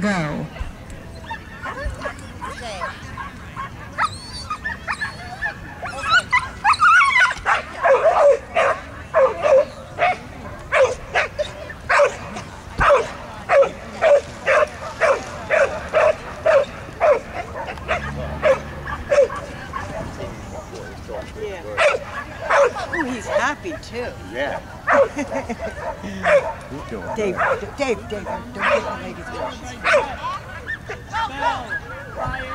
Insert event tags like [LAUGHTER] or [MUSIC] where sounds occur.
Go. Oh, he's happy too. Yeah. He's [LAUGHS] Dave. Dave, Dave, don't get the ladies' fire.